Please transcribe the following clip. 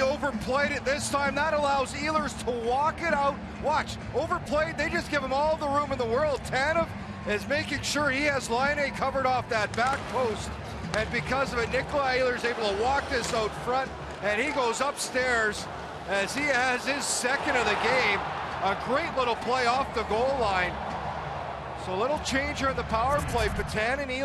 Overplayed it this time. That allows Ehlers to walk it out. Watch, overplayed. They just give him all the room in the world. Tanev is making sure he has Laine covered off that back post. And because of it, Nikolai Ehlers able to walk this out front. And he goes upstairs as he has his second of the game. A great little play off the goal line. So a little changer in the power play. Petan and Ehlers